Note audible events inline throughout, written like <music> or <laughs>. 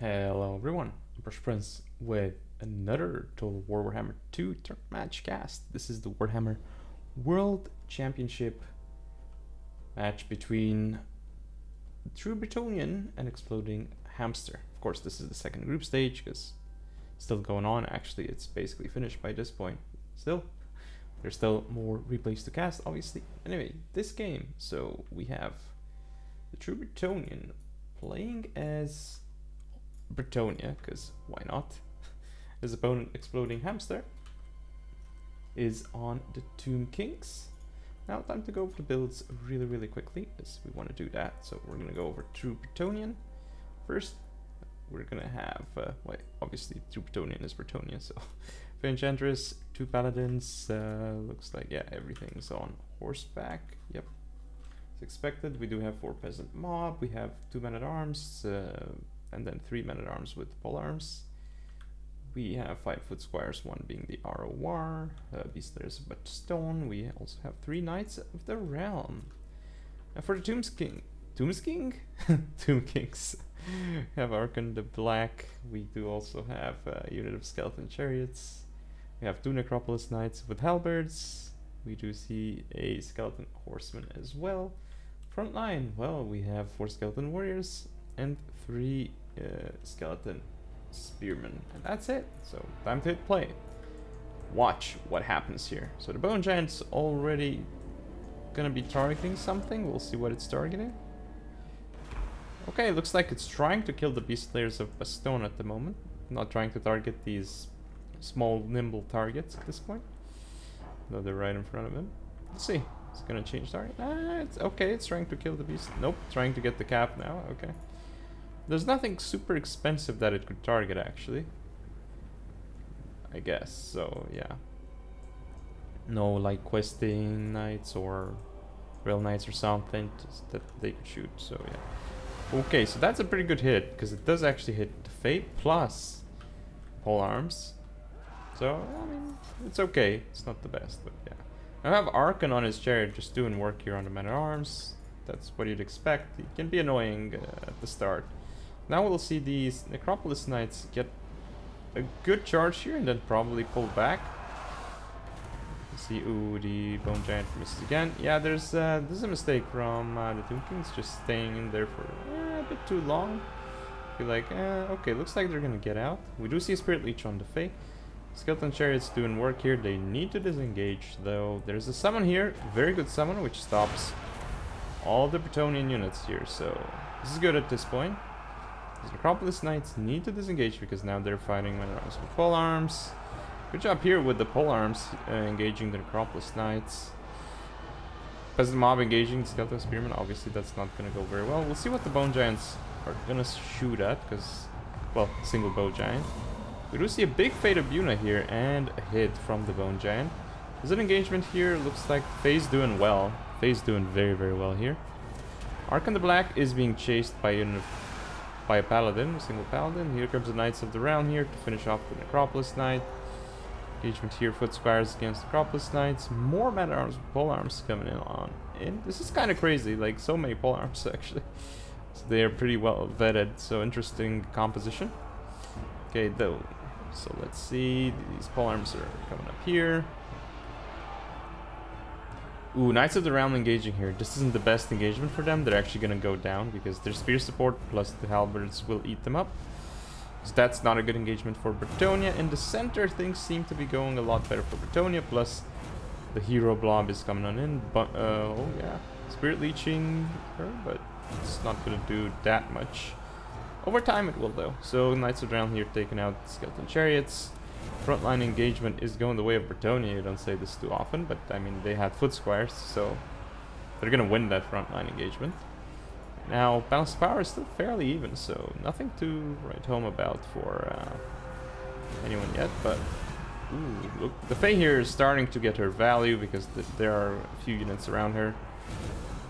Hello everyone, Prussian Prince with another Total War Warhammer 2 turn match cast. This is the Warhammer World Championship match between True Bretonnian and Exploding Hamster. Of course, this is the second group stage because still going on. Actually, it's basically finished by this point. Still, there's still more replays to cast, obviously. Anyway, this game, so we have the True Bretonnian playing as Bretonnia, because why not? <laughs> His opponent, Exploding Hamster, is on the Tomb Kings. Now, time to go over the builds really, really quickly, as we want to do that. So we're going to go over True Bretonnian. First, we're going to have, uh, well, obviously, True Bretonnian is Bretonnia, so <laughs> Enchantress, two Paladins, uh, looks like, yeah, everything's on horseback. Yep, as expected. We do have four Peasant Mob, we have two Men-at-Arms, uh, and then three men at arms with pole arms. We have five foot squires, one being the ROR, uh, Beastlayers Bastonne. We also have three knights of the realm. And for the Tombs King, Tombs King, <laughs> Tomb Kings, <laughs> have Arkhan the Black. We do also have a unit of skeleton chariots. We have two Necropolis knights with halberds. We do see a skeleton horseman as well. Front line, well, we have four skeleton warriors and three uh, skeleton spearmen. And that's it. So time to hit play. Watch what happens here. So the bone giant's already gonna be targeting something. We'll see what it's targeting. Okay, looks like it's trying to kill the beast layers of Bastonne at the moment. Not trying to target these small, nimble targets at this point. Though they're right in front of him. Let's see. It's gonna change target. Ah, it's okay. It's trying to kill the beast. Nope, trying to get the cap now. Okay. There's nothing super expensive that it could target, actually. I guess, so yeah. No, like, questing knights or real knights or something that they could shoot, so yeah. Okay, so that's a pretty good hit, because it does actually hit the Fate plus pole arms. So, I mean, it's okay. It's not the best, but yeah. I have Arkhan on his chariot just doing work here on the men-at-arms. That's what you'd expect. He can be annoying uh, at the start. Now we'll see these Necropolis Knights get a good charge here and then probably pull back. see, ooh, the Bone Giant misses again. Yeah, there's uh, there's a mistake from uh, the Tomb Kings just staying in there for eh, a bit too long. Feel like, eh, okay, looks like they're gonna get out. We do see a Spirit Leech on the Fae. Skeleton Chariots doing work here. They need to disengage, though. There's a summon here, very good summon, which stops all the Bretonnian units here. So this is good at this point. These Necropolis Knights need to disengage because now they're fighting men arms with pole arms. Good job here with the pole arms uh, engaging the Necropolis Knights. Peasant Mob engaging the Skeleton Spearman. Obviously, that's not going to go very well. We'll see what the Bone Giants are going to shoot at because, well, single Bone Giant. We do see a big Fate of Buna here and a hit from the Bone Giant. There's an engagement here. Looks like Faye's doing well. Faye's doing very, very well here. Arkhan the Black is being chased by a by a paladin, a single paladin. Here comes the Knights of the Realm here to finish off the Necropolis Knight. Engagement here, Foot Squires against the Necropolis Knights. More men arms pole arms coming in on in. This is kind of crazy, like so many pole arms <laughs> actually. So they are pretty well vetted, so interesting composition. Okay, though. So let's see, these pole arms are coming up here. Ooh, Knights of the Realm engaging here. This isn't the best engagement for them. They're actually going to go down because their spear support plus the halberds will eat them up. So that's not a good engagement for Bretonnia. In the center, things seem to be going a lot better for Bretonnia. Plus, the hero blob is coming on in. But, uh, oh yeah, Spirit Leeching her, but it's not going to do that much. Over time it will though. So Knights of the Realm here taking out Skeleton Chariots. Frontline engagement is going the way of Bretonnia. You don't say this too often, but I mean, they had foot squires, so they're going to win that frontline engagement. Now, balance power is still fairly even, so nothing to write home about for uh, anyone yet, but ooh, look, the Fae here is starting to get her value because th there are a few units around her.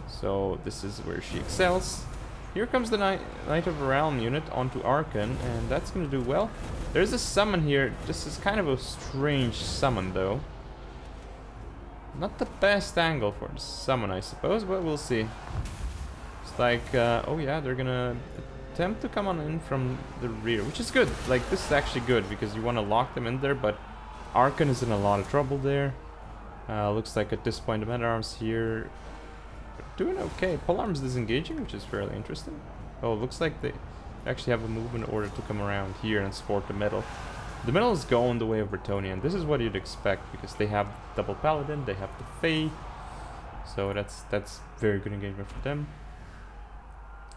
So this is where she excels. Here comes the Knight, Knight of Realm unit onto Arkhan, and that's to do well. There's a summon here. This is kind of a strange summon, though. Not the best angle for the summon, I suppose, but we'll see. It's like, uh, oh yeah, they're gonna attempt to come on in from the rear, which is good. Like, this is actually good because you want to lock them in there, but Arkhan is in a lot of trouble there. Uh, looks like at this point the men-at-arms here doing okay. Polearms disengaging, which is fairly interesting. Oh, looks like they actually have a movement order to come around here and support the middle. The middle is going the way of Bretonnian. This is what you'd expect because they have double paladin, they have the Fae. So that's that's very good engagement for them.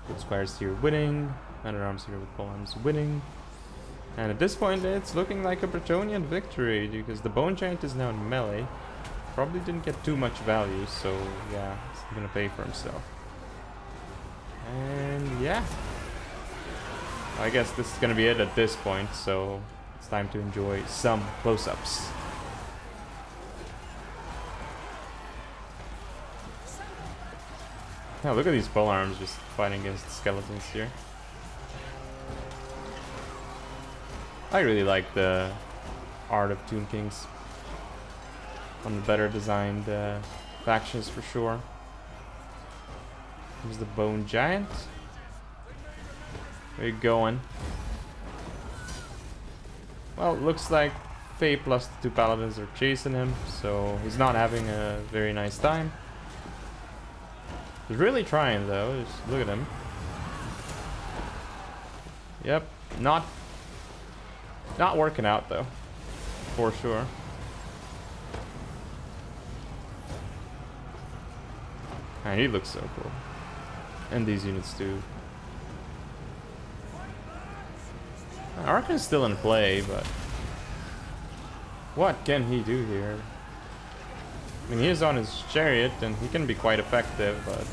Good squires here winning. Men at arms here with polearms winning. And at this point it's looking like a Bretonnian victory because the Bone Giant is now in melee. Probably didn't get too much value, so yeah, he's gonna pay for himself. And yeah. I guess this is gonna be it at this point, so it's time to enjoy some close-ups. Now look at these polearms just fighting against skeletons here. I really like the art of Tomb Kings. Of the better designed uh, factions for sure. Here's the Bone Giant. Where you going? Well, looks like Fae plus the two paladins are chasing him, so he's not having a very nice time. He's really trying though, just look at him. Yep, not not working out though, for sure. And he looks so cool. And these units too. Arkhan's still in play, but what can he do here? I mean, he is on his chariot, and he can be quite effective, but...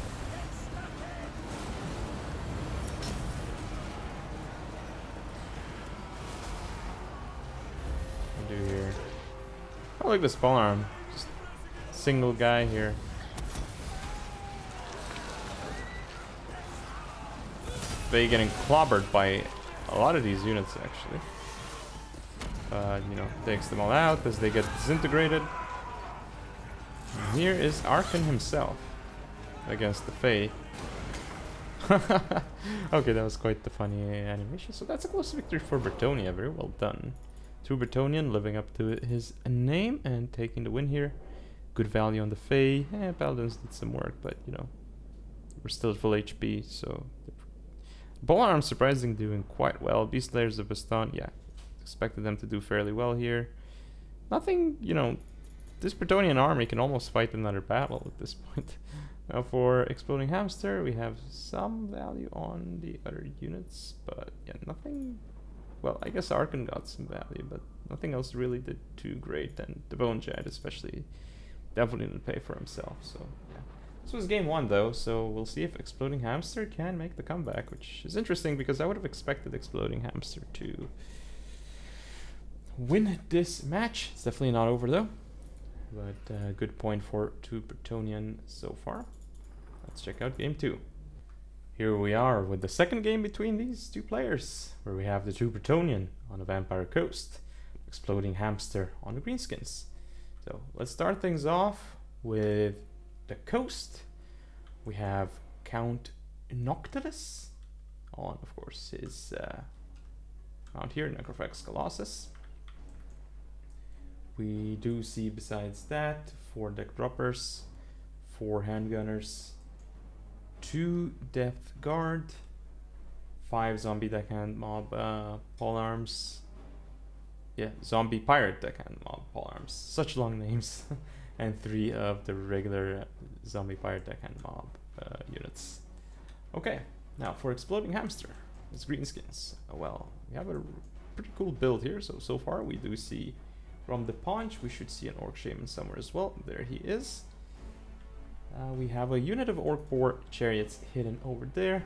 do here? Oh, look at this polearm. Just single guy here. They getting clobbered by a lot of these units, actually. Uh, you know, takes them all out as they get disintegrated. And here is Arkhan himself against the Fae. <laughs> okay, that was quite the funny animation. So that's a close victory for Bretonnia. Very well done. True Bretonnian living up to his name and taking the win here. Good value on the Fae. Eh, Paladins did some work, but you know, we're still at full HP, so... Polearm surprisingly doing quite well. Beast Slayers of Bastonne, yeah, expected them to do fairly well here. Nothing, you know, this Bretonnian army can almost fight another battle at this <laughs> point. now for Exploding Hamster, we have some value on the other units, but yeah, nothing... Well, I guess Arkhan got some value, but nothing else really did too great, and the Bone Giant especially definitely didn't pay for himself, so. This was game one though, so we'll see if Exploding Hamster can make the comeback, which is interesting because I would have expected Exploding Hamster to win this match. It's definitely not over though. But uh, good point for True Bretonnian so far. Let's check out game two. Here we are with the second game between these two players, where we have the True Bretonnian on the Vampire Coast, Exploding Hamster on the Greenskins. So let's start things off with the coast. We have Count Noctilus on, of course, his uh, mount here, Necrofex Colossus. We do see besides that four deck droppers, four handgunners, two depth guard, five zombie deckhand mob uh, polearms. Yeah, zombie pirate deckhand mob pole arms. Such long names. <laughs> and three of the regular zombie pirate deckhand mob uh, units. Okay, now for exploding hamster, it's greenskins. Uh, well, we have a pretty cool build here. So so far we do see Grom the paunch, we should see an Orc Shaman somewhere as well. There he is. Uh, we have a unit of Orc Boar Chariots hidden over there.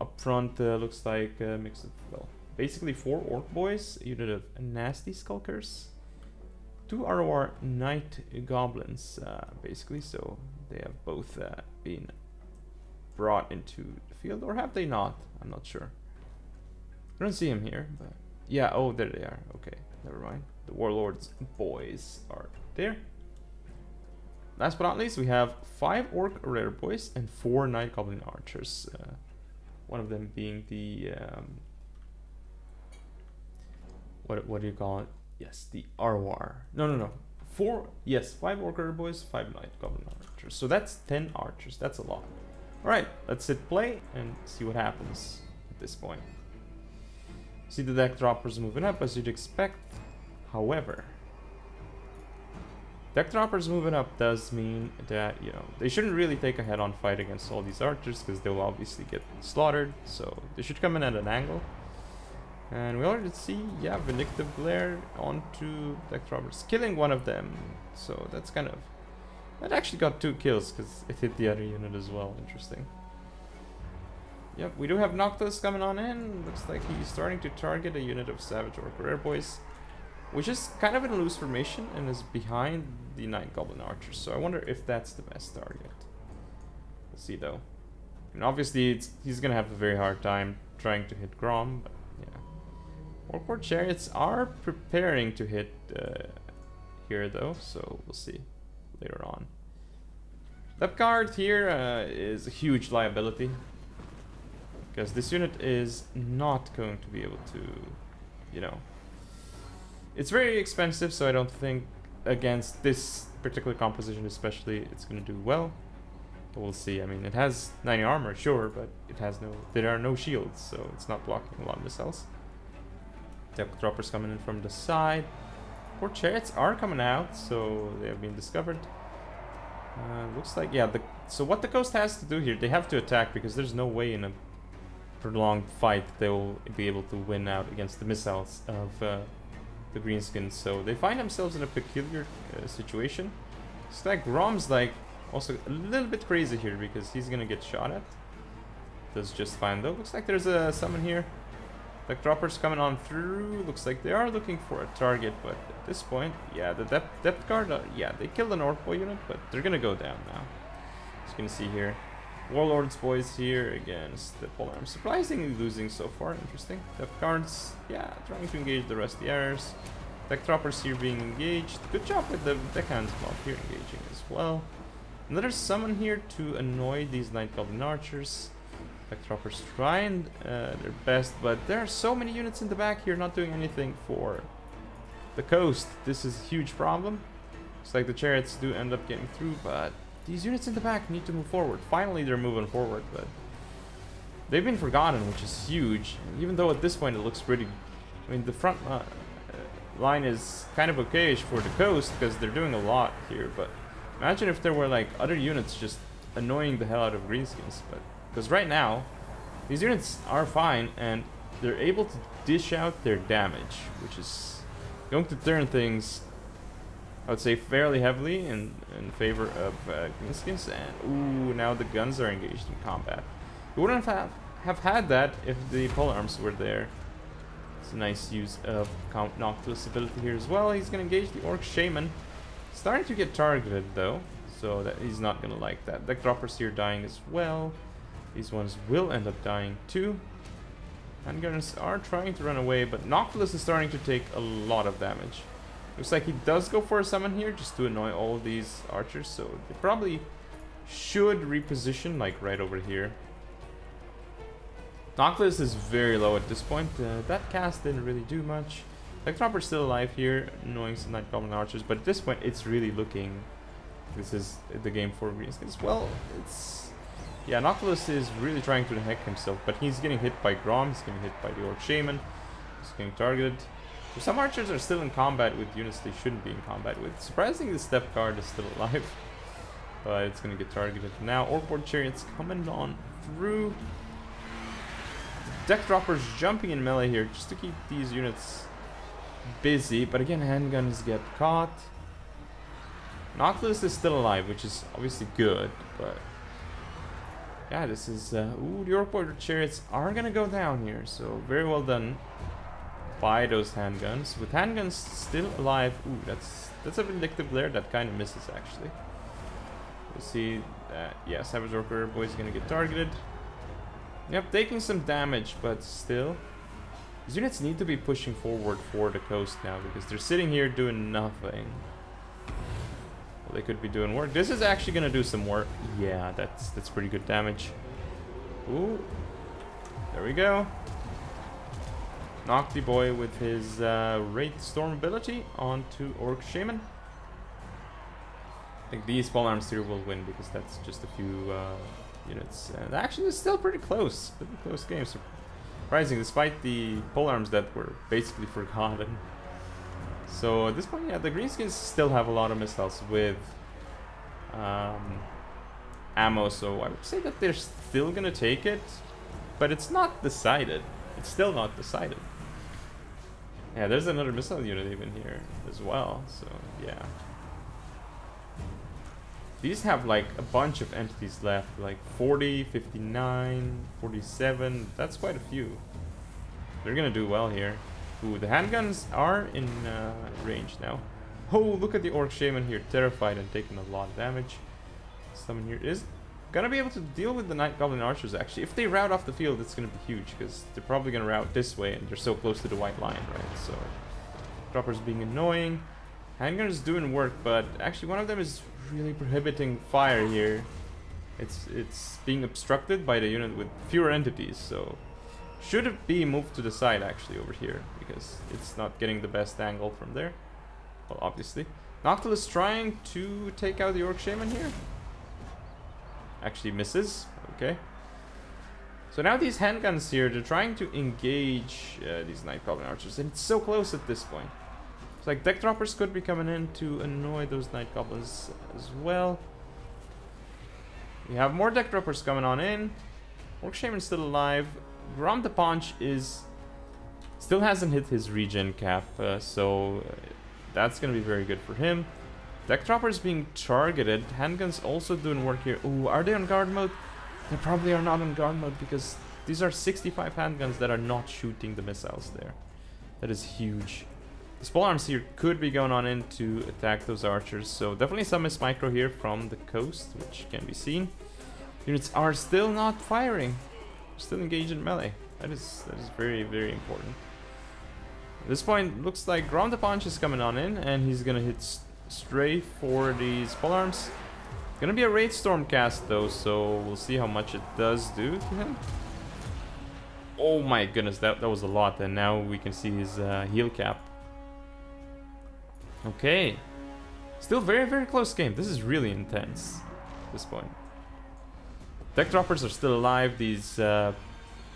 Up front, uh, looks like a mix of, well, basically four Orc Boys, a unit of Nasty Skulkers, two ROR Night Goblins, uh, basically, so they have both uh, been brought into the field, or have they not? I'm not sure. I don't see him here, but yeah, oh, there they are. Okay, never mind. The Warlord's boys are there. Last but not least, we have five Orc Arrer Boyz and four Night Goblin Archers uh, One of them being the um, what what do you call it? Yes, the Arwar. No, no, no. Four. Yes, five Orc boys, five Night Goblin archers. So that's ten archers. That's a lot. All right, let's hit play and see what happens at this point. See the deck droppers moving up as you'd expect. However, deck droppers moving up does mean that, you know, they shouldn't really take a head-on fight against all these archers because they'll obviously get slaughtered. So they should come in at an angle. And we already see, yeah, Vindictive Glare onto deck droppers, killing one of them. So that's kind of... That actually got two kills because it hit the other unit as well. Interesting. Yep, we do have Noctis coming on in. Looks like he's starting to target a unit of Savage Orc Arrer Boyz. Which is kind of in loose formation and is behind the Night Goblin Archers. So I wonder if that's the best target. We'll see though. And obviously he's going to have a very hard time trying to hit Grom. But yeah. Chariots are preparing to hit uh, here though. So we'll see later on. That card here uh, is a huge liability because this unit is not going to be able to, you know... It's very expensive, so I don't think against this particular composition especially it's going to do well. But we'll see. I mean, it has 90 armor, sure, but it has no... There are no shields, so it's not blocking a lot of missiles. Deck droppers coming in from the side. Four chariots are coming out, so they have been discovered. Uh, looks like, yeah, the, so what the coast has to do here, they have to attack because there's no way in a prolonged fight, they will be able to win out against the missiles of uh, the Greenskins. So they find themselves in a peculiar uh, situation. Stack Grom's like also a little bit crazy here because he's gonna get shot at. Does just fine though. Looks like there's a summon here. Deck droppers coming on through. Looks like they are looking for a target, but at this point, yeah, the depth, depth guard, uh, yeah, they killed an Orc boy unit, but they're gonna go down now. As you can see here. Warlord's boys here against the Polar. I'm surprisingly losing so far. Interesting. Depth guard, yeah, trying to engage the rusty errors. Deck droppers here being engaged. Good job with the deckhands mob here engaging as well. Another summon here to annoy these Night Goblin archers. Deck droppers trying uh, their best, but there are so many units in the back here not doing anything for the coast. This is a huge problem. It's like the chariots do end up getting through, but these units in the back need to move forward. Finally, they're moving forward, but they've been forgotten, which is huge. Even though at this point it looks pretty... I mean, the front uh, line is kind of okayish for the coast because they're doing a lot here, but imagine if there were like other units just annoying the hell out of greenskins. But because right now, these units are fine and they're able to dish out their damage, which is going to turn things I would say fairly heavily in, in favor of uh, Greenskins. And ooh, now the guns are engaged in combat. We wouldn't have, have had that if the pole arms were there. It's a nice use of Count Noctilus ability here as well. He's going to engage the Orc Shaman. Starting to get targeted though, so that he's not going to like that. Deck droppers here dying as well. These ones will end up dying too. Handgunners are trying to run away, but Noctilus is starting to take a lot of damage. Looks like he does go for a summon here just to annoy all these archers. So they probably should reposition like right over here. Noctilus is very low at this point. Uh, that cast didn't really do much. Deck still alive here, annoying some Night Goblin archers. But at this point, it's really looking... This is the game for Greenskins. Well, it's... Yeah, Noctilus is really trying to hack himself, but he's getting hit by Grom, he's getting hit by the Orc Shaman, he's getting targeted. Some archers are still in combat with units they shouldn't be in combat with. Surprisingly, the step guard is still alive. <laughs> But it's gonna get targeted now. Orc chariots coming on through. Deck droppers jumping in melee here just to keep these units busy. But again, handguns get caught. Noctilus is still alive, which is obviously good, but yeah, this is uh, ooh, the Orc chariots are gonna go down here, so very well done by those handguns. With handguns still alive, ooh, that's that's a vindictive glare that kind of misses actually. We'll see yeah, Savage Orc Boy is gonna get targeted. Yep, taking some damage, but still. These units need to be pushing forward for the coast now because they're sitting here doing nothing. Well, they could be doing work. This is actually gonna do some work. Yeah, that's that's pretty good damage. Ooh. There we go. Nocti Boy with his uh, Wraith Storm ability onto Orc Shaman. I think these pole arms here will win because that's just a few uh, units. And actually, it's still pretty close. Pretty close game. Surprising, despite the pole arms that were basically forgotten. So at this point, yeah, the Greenskins still have a lot of missiles with um, ammo. So I would say that they're still gonna take it, but it's not decided. It's still not decided. Yeah, there's another missile unit even here as well. So yeah. These have like a bunch of entities left, like 40, 59, 47. That's quite a few. They're gonna do well here. Ooh, the handguns are in uh, range now. Oh, look at the Orc Shaman here, terrified and taking a lot of damage. Someone here is gonna be able to deal with the Night Goblin Archers, actually. If they route off the field, it's gonna be huge, because they're probably gonna route this way, and they're so close to the white line, right? So, Droppers being annoying. Handguns doing work, but actually one of them is really prohibiting fire here. It's it's being obstructed by the unit with fewer entities, so should it be moved to the side actually over here because it's not getting the best angle from there. Well, obviously. Noctilus trying to take out the Orc Shaman here. Actually misses. Okay. So now these handguns here, they're trying to engage uh, these Night Goblin Archers, and it's so close at this point. It's like Deck Droppers could be coming in to annoy those Night Goblins as well. We have more Deck Droppers coming on in. Orc Shaman's still alive. Grom the Paunch is... Still hasn't hit his regen cap, uh, so uh, that's gonna be very good for him. Deck Droppers being targeted. Handguns also doing work here. Ooh, are they on guard mode? They probably are not on guard mode because these are 65 handguns that are not shooting the missiles there. That is huge. The Spall Arms here could be going on in to attack those archers, so definitely some Miss Micro here from the coast, which can be seen. Units are still not firing. Still engaged in melee. That is that is very, very important. At this point, looks like Grom the Paunch is coming on in, and he's gonna hit straight for these Spall Arms. Gonna be a Raid Storm cast though, so we'll see how much it does do to him. Oh my goodness, that, that was a lot, and now we can see his uh, heal cap Okay. Still very, very close game. This is really intense at this point. Deck droppers are still alive. These uh,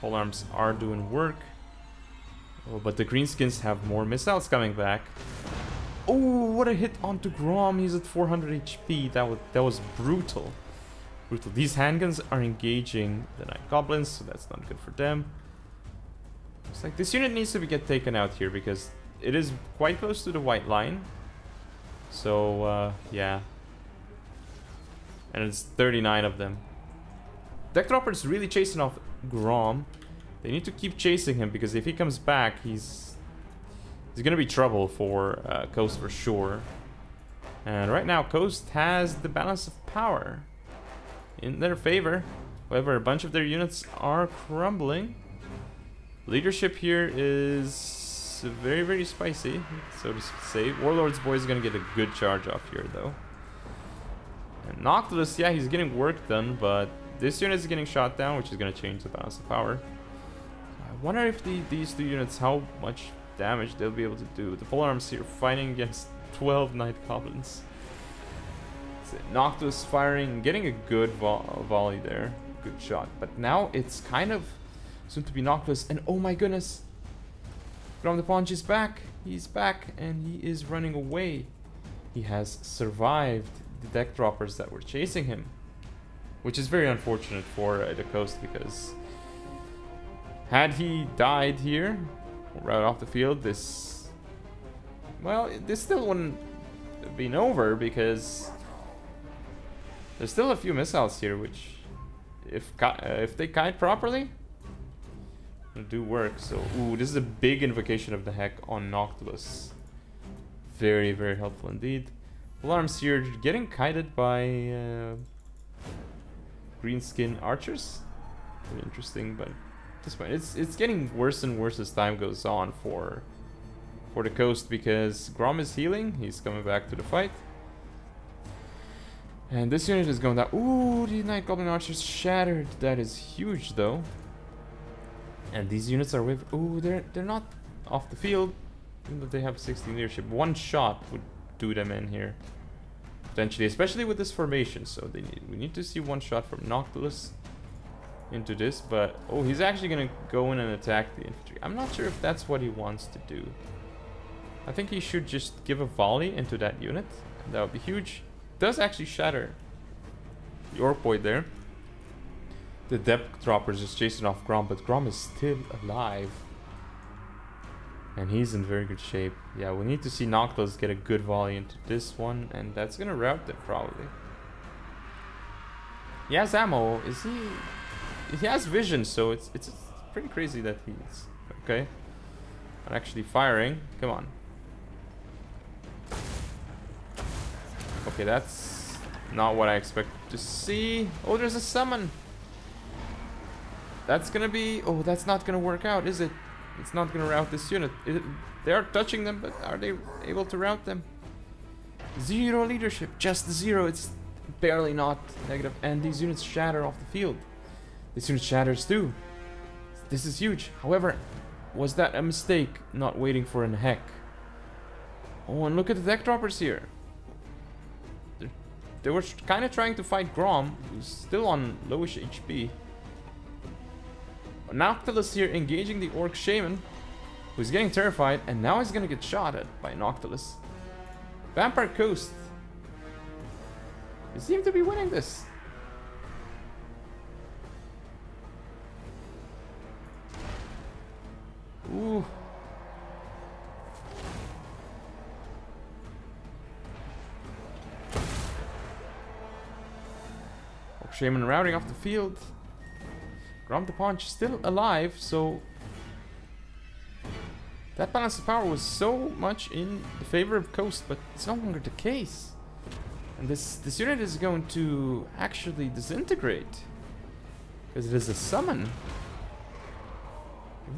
pole arms are doing work. Oh, but the greenskins have more missiles coming back. Oh, what a hit onto Grom. He's at 400 HP. That was, that was brutal. Brutal. These handguns are engaging the Night Goblins, so that's not good for them. It's like this unit needs to be get taken out here because it is quite close to the white line. So, uh, yeah. And it's 39 of them. Deck Dropper is really chasing off Grom. They need to keep chasing him because if he comes back, he's he's gonna be trouble for uh, Coast for sure. And right now, Coast has the balance of power in their favor. However, a bunch of their units are crumbling. Leadership here is very, very spicy, so to say. Warlord's boy is gonna get a good charge off here, though. And Noctilus, yeah, he's getting work done, but this unit is getting shot down, which is gonna change the balance of power. Wonder if the, these two units, how much damage they'll be able to do. The full arms here fighting against <laughs> 12 Night Goblins. Noctus firing, getting a good vo volley there. Good shot. But now it's kind of soon to be Noctus. and oh my goodness, Grom the Paunch is back. He's back and he is running away. He has survived the deck droppers that were chasing him. Which is very unfortunate for uh, the coast because had he died here, right off the field, this... Well, this still wouldn't have been over because there's still a few missiles here which if, uh, if they kite properly, do work. So, ooh, this is a big invocation of Nehek on Noctilus. Very, very helpful indeed. Alarms here getting kited by uh, greenskin archers. Very interesting, but this point it's it's getting worse and worse as time goes on for for the coast because Grom is healing. He's coming back to the fight. And this unit is going down. Ooh, the Night Goblin Archers shattered. That is huge, though. And these units are with. Oh, they're they're not off the field. Even though they have 16 leadership, one shot would do them in here potentially, especially with this formation. So they need, we need to see one shot from Noctilus into this. But oh, he's actually gonna go in and attack the infantry. I'm not sure if that's what he wants to do. I think he should just give a volley into that unit. That would be huge. Does actually shatter the Boy there. The depth dropper is just chasing off Grom, but Grom is still alive. And he's in very good shape. Yeah, we need to see Noctilus get a good volley into this one, and that's gonna route them probably. Has ammo. Is he? He has vision, so it's it's pretty crazy that he's okay. Not actually firing. Come on. Okay, that's not what I expect to see. Oh, there's a summon. That's gonna be... Oh, that's not gonna work out, is it? It's not gonna route this unit. It, they are touching them, but are they able to route them? Zero leadership, just zero. It's barely not negative, and these units shatter off the field. This unit shatters too. This is huge. However, was that a mistake not waiting for a Nehek? Oh, and look at the deck droppers here. They're, they were kind of trying to fight Grom, who's still on lowish HP. Noctilus here engaging the Orc Shaman, who's getting terrified, and now he's gonna get shot at by Noctilus. Vampire Coast. They seem to be winning this. Ooh. Shaman routing off the field. Grom the Paunch still alive, so... That balance of power was so much in the favor of Coast, but it's no longer the case. And this, this unit is going to actually disintegrate. Because it is a summon.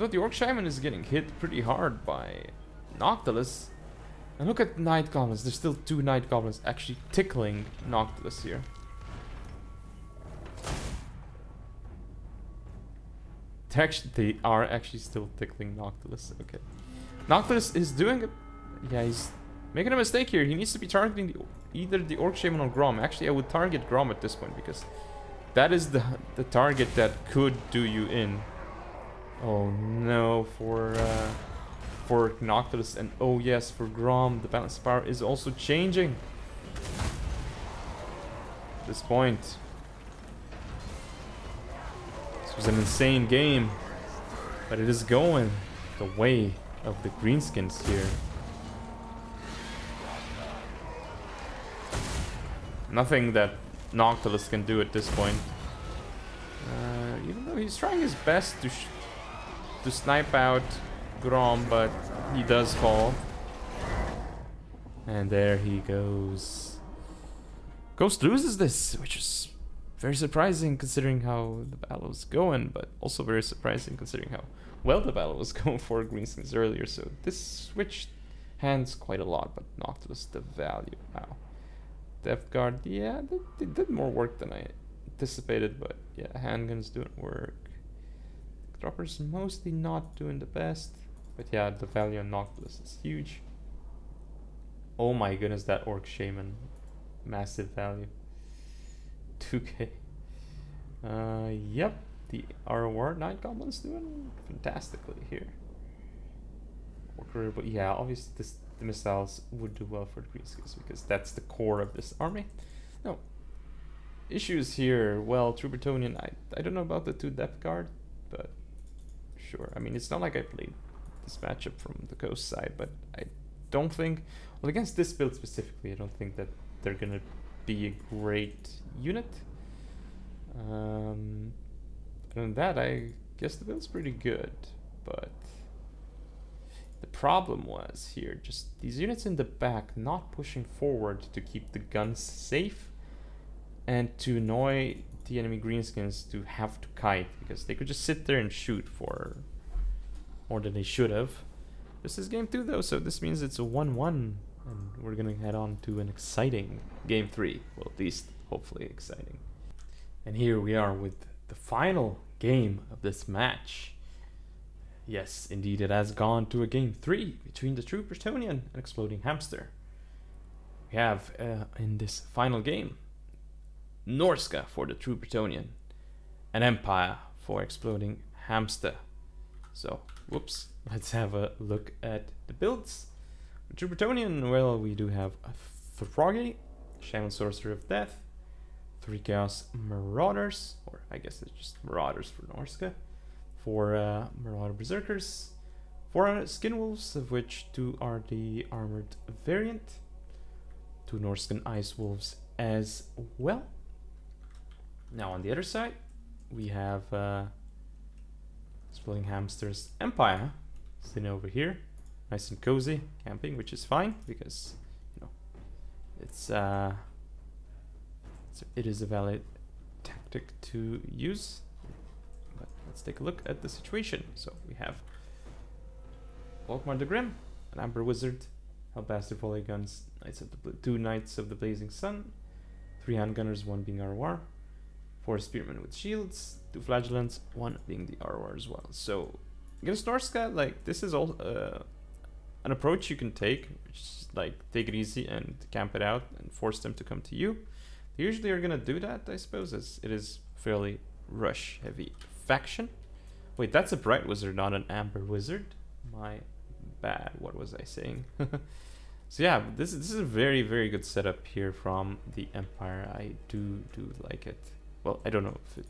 Though the Orc Shaman is getting hit pretty hard by Noctilus. And look at Night Goblins. There's still two Night Goblins actually tickling Noctilus here. They are actually still tickling Noctilus. Okay. Noctilus is doing. Yeah, he's making a mistake here. He needs to be targeting the, either the Orc Shaman or Grom. Actually, I would target Grom at this point because that is the the target that could do you in. Oh no, for uh, for Noctilus and oh yes, for Grom, the balance of power is also changing. At this point. This was an insane game, but it is going the way of the greenskins here. Nothing that Noctilus can do at this point. Uh, even though he's trying his best to to snipe out Grom, but he does fall. And there he goes. Coast loses this, which is very surprising considering how the battle was going, but also very surprising considering how well the battle was <laughs> going for Greenskins earlier. So this switched hands quite a lot, but Noctilus the value. Wow. Depth guard, yeah, they, did more work than I anticipated, but yeah, handguns don't work. Droppers mostly not doing the best, but yeah, the value on Noctilus is huge. Oh my goodness, that Orc Shaman. Massive value. 2k. Uh, yep, the ROR Night Goblin's doing fantastically here. But yeah, obviously this, the missiles would do well for the Greenskins because that's the core of this army. No. Issues here, well, True I, I don't know about the two depth guard, but sure. I mean, it's not like I played this matchup from the coast side, but I don't think, well, against this build specifically, I don't think that they're gonna be a great unit. Um, other than that, I guess the build's pretty good, but the problem was here just these units in the back not pushing forward to keep the guns safe and to annoy the enemy greenskins to have to kite because they could just sit there and shoot for more than they should have. This is game two though, so this means it's a 1-1 and we're gonna head on to an exciting game three. Well, at least hopefully exciting. And here we are with the final game of this match. Yes, indeed, it has gone to a game three between the True Bretonnian and Exploding Hamster. We have uh, in this final game Norsca for the True Bretonnian and Empire for Exploding Hamster. So, whoops, let's have a look at the builds. The True Bretonnian, well, we do have a Froggy, Shaman Sorcerer of Death, three Chaos Marauders, or I guess it's just Marauders for Norsca four uh, Marauder Berserkers, four Skin Wolves, of which two are the armored variant, two Norscan Ice Wolves as well. Now on the other side, we have uh, Exploding Hamsters Empire sitting over here, nice and cozy, camping, which is fine because you know it's uh, it's, it is a valid tactic to use. But Let's take a look at the situation. So we have Volkmar the Grim, an Amber Wizard, Hellblaster Volley Guns, Knights of the two Knights of the Blazing Sun, three Handgunners, one being ROR, four Spearmen with shields, two Flagellants, one being the ROR as well. So against Norsca, like this is all uh, an approach you can take, which is like take it easy and camp it out and force them to come to you. They usually are gonna do that, I suppose, as it is fairly rush heavy faction. Wait, that's a bright wizard, not an amber wizard. My bad. What was I saying? <laughs> so yeah, this this is a very very good setup here from the Empire. I do do like it. Well, I don't know if it,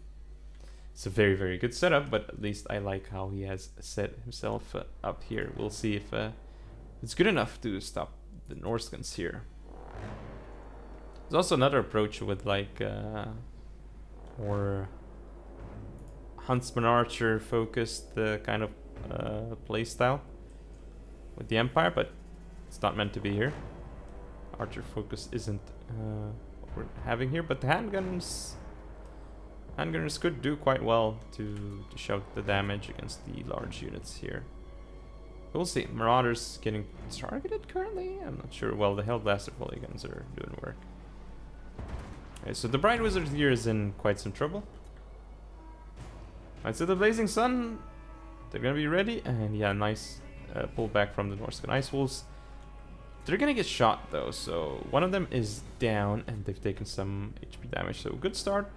it's a very very good setup, but at least I like how he has set himself uh, up here. We'll see if uh, it's good enough to stop the Norscans here. There's also another approach with like uh, more huntsman archer focused uh, kind of uh, playstyle with the Empire, but it's not meant to be here. Archer focus isn't uh, what we're having here, but the handguns handgunners could do quite well to, to shout the damage against the large units here. we'll see. Marauders getting targeted currently? I'm not sure. Well, the Hellblaster volley guns are doing work. Okay, so the Bright Wizard here is in quite some trouble. So the Blazing Sun, they're gonna be ready. And yeah, nice uh, pullback from the Norscan Ice Wolves. They're gonna get shot though, so one of them is down and they've taken some HP damage. So good start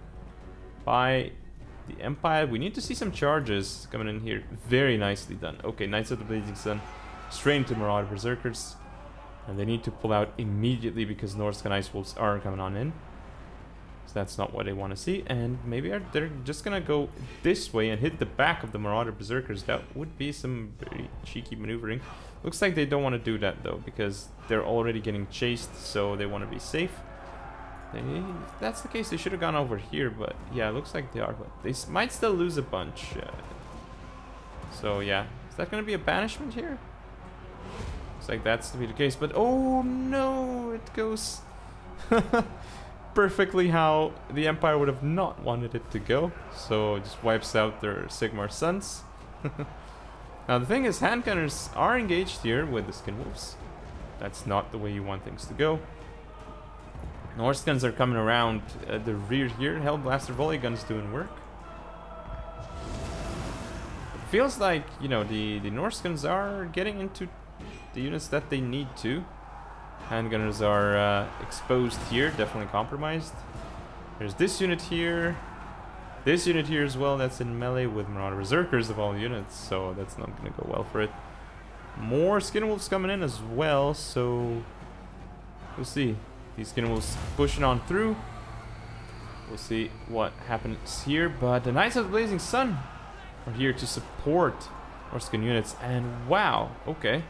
by the Empire. We need to see some charges coming in here. Very nicely done. Okay, Knights of the Blazing Sun straight into Marauder Berserkers. And they need to pull out immediately because Norscan Ice Wolves are coming on in. So that's not what they want to see. And maybe they're just going to go this way and hit the back of the Marauder Berserkers. That would be some very cheeky maneuvering. Looks like they don't want to do that though, because they're already getting chased, so they want to be safe. They, if that's the case, they should have gone over here, but yeah, looks like they are. But they might still lose a bunch. Uh, so yeah, is that going to be a banishment here? Looks like that's to be the case, but oh no, it goes... <laughs> perfectly how the Empire would have not wanted it to go. So it just wipes out their Sigmar sons. <laughs> now the thing is, handgunners are engaged here with the Skin Wolves. That's not the way you want things to go. Norscans are coming around uh, the rear here. Hellblaster volley guns doing work. Feels like, you know, the, the Norse guns are getting into the units that they need to. Handgunners are uh, exposed here, definitely compromised. There's this unit here. This unit here as well, that's in melee with Marauder Berserkers of all units, so that's not going to go well for it. More Skin Wolves coming in as well, so we'll see. These Skin Wolves pushing on through. We'll see what happens here, but the Knights of the Blazing Sun are here to support our units, and wow, okay.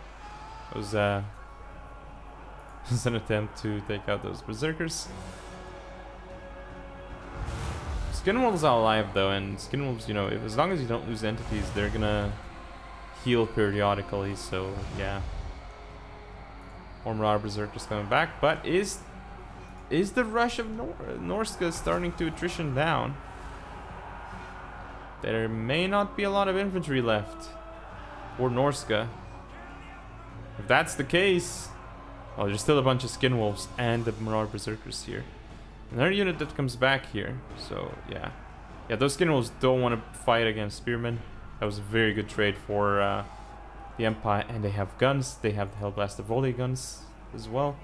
That was uh, <laughs> as an attempt to take out those berserkers. Skinwolves are alive though, and Skinwolves, you know, if, as long as you don't lose entities, they're gonna heal periodically, so yeah. Marauder Berserkers coming back, but is is the rush of Nor Norsca starting to attrition down? There may not be a lot of infantry left for Norsca. If that's the case, Oh, there's still a bunch of skin wolves and the Marauder Berserkers here. Another unit that comes back here. So, yeah. Yeah, those skin wolves don't want to fight against spearmen. That was a very good trade for uh, the Empire. And they have guns. They have the Hellblaster volley guns as well.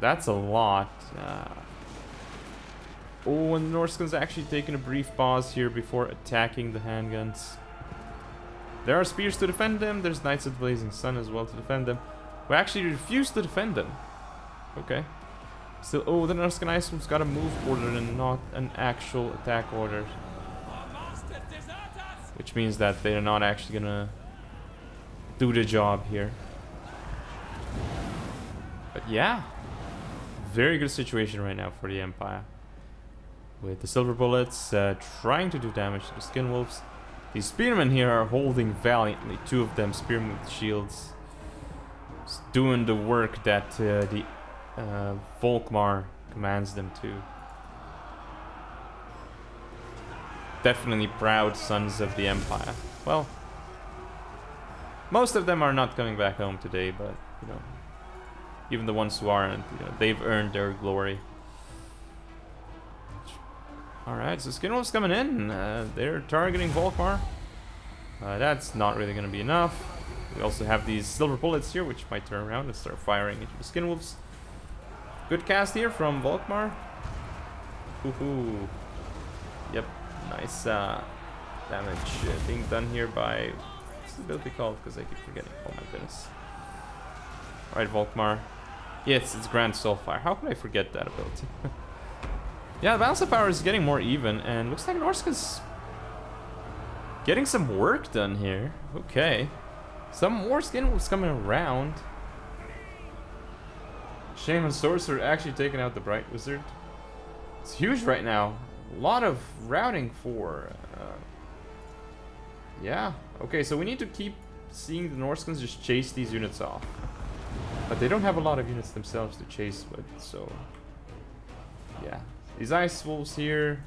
That's a lot. Uh, oh, and the Norscan's actually taking a brief pause here before attacking the handguns. There are spears to defend them. There's Knights of the Blazing Sun as well to defend them. We actually refuse to defend them. Okay. Still, oh, the Norscan Ice Wolf's got a move order and not an actual attack order. Which means that they're not actually gonna do the job here. But yeah, very good situation right now for the Empire. With the Silver Bullets uh, trying to do damage to the Skin Wolves. These Spearmen here are holding valiantly. Two of them Spearmen with shields. Just doing the work that uh, the uh, Volkmar commands them to. Definitely proud sons of the Empire. Well, most of them are not coming back home today, but, you know, even the ones who aren't, you know, they've earned their glory. Alright, so Skinwolf's coming in. Uh, they're targeting Volkmar. Uh, that's not really going to be enough. We also have these silver bullets here, which might turn around and start firing into the Skinwolves. Good cast here from Volkmar. Woohoo. Yep, nice uh, damage uh, being done here by... What's the ability called? Because I keep forgetting. Oh my goodness. Alright, Volkmar. Yes, it's Grand Soulfire. How could I forget that ability? <laughs> yeah, the balance of power is getting more even, and looks like Norsca's getting some work done here. Okay. Some more skin was coming around. Shaman Sorcerer actually taking out the Bright Wizard. It's huge right now. A lot of routing for... Uh, yeah. Okay, so we need to keep seeing the Norscans just chase these units off. But they don't have a lot of units themselves to chase with, so... Yeah. These Ice Wolves here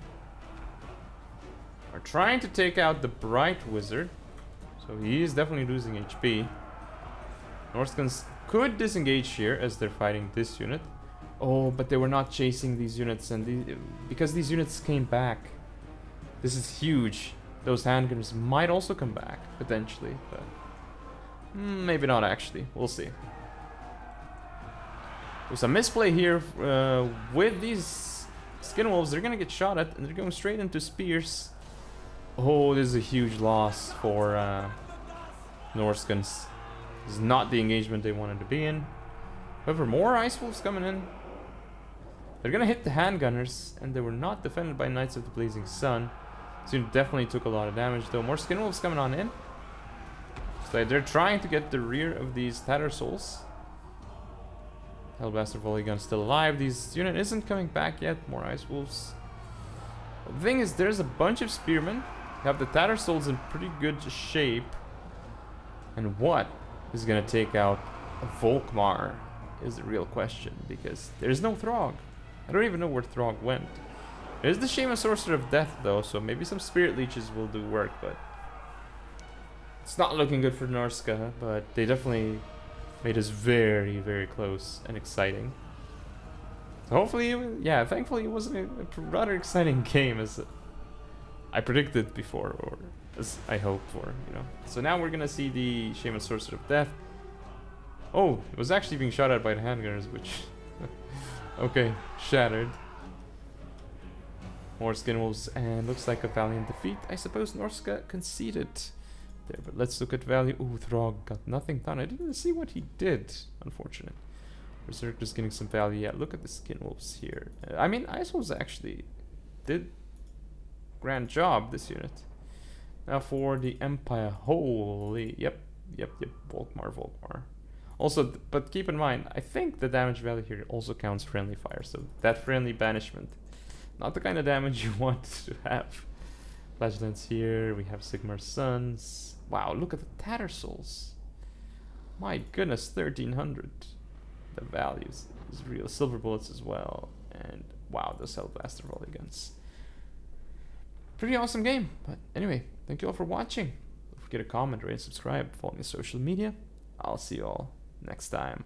are trying to take out the Bright Wizard. So he is definitely losing HP. Norscans could disengage here as they're fighting this unit. Oh, but they were not chasing these units and because these units came back. This is huge. Those handguns might also come back, potentially, but mm, maybe not actually. We'll see. There's a misplay here uh, with these skin wolves. They're gonna get shot at and they're going straight into spears. Oh, this is a huge loss for uh, Norscans. This is not the engagement they wanted to be in. However, more Ice Wolves coming in. They're gonna hit the handgunners, and they were not defended by Knights of the Blazing Sun. So definitely took a lot of damage, though. More Skin Wolves coming on in. So they're trying to get the rear of these Tattersouls. Hellblaster Volley Gun still alive. This unit isn't coming back yet. More Ice Wolves. The thing is, there's a bunch of Spearmen. You have the Tattersouls in pretty good shape. And what is going to take out Volkmar is the real question. Because there's no Throgg. I don't even know where Throgg went. There's the Shaman Sorcerer of Death, though. So maybe some Spirit Leeches will do work. But it's not looking good for Norsca. But they definitely made us very, very close and exciting. Hopefully, yeah, thankfully it wasn't a, rather exciting <laughs> game as I predicted before, or as I hoped for, you know. So now we're gonna see the Shaman Sorcerer of Death. Oh, it was actually being shot at by the handgunners, which... <laughs> okay, shattered. More skin wolves, and looks like a valiant defeat. I suppose Norsca conceded there. But let's look at value. Ooh, Throgg got nothing done. I didn't see what he did, unfortunate. Berserker's getting some value. Yeah, look at the Skin Wolves here. Uh, I mean, Ice Wolves actually did grand job this unit. Now for the Empire. Holy, yep, yep, yep, Volkmar, Volkmar. Also, but keep in mind, I think the damage value here also counts friendly fire. So that friendly banishment, not the kind of damage <laughs> you want to have. Flashlands here, we have Sigmar's Sons. Wow, look at the Tattersouls. My goodness, 1300. The values is real. Silver bullets as well. And wow, those Hellblaster volley guns. Pretty awesome game. But anyway, thank you all for watching. Don't forget to comment, rate, and subscribe. Follow me on social media. I'll see you all next time.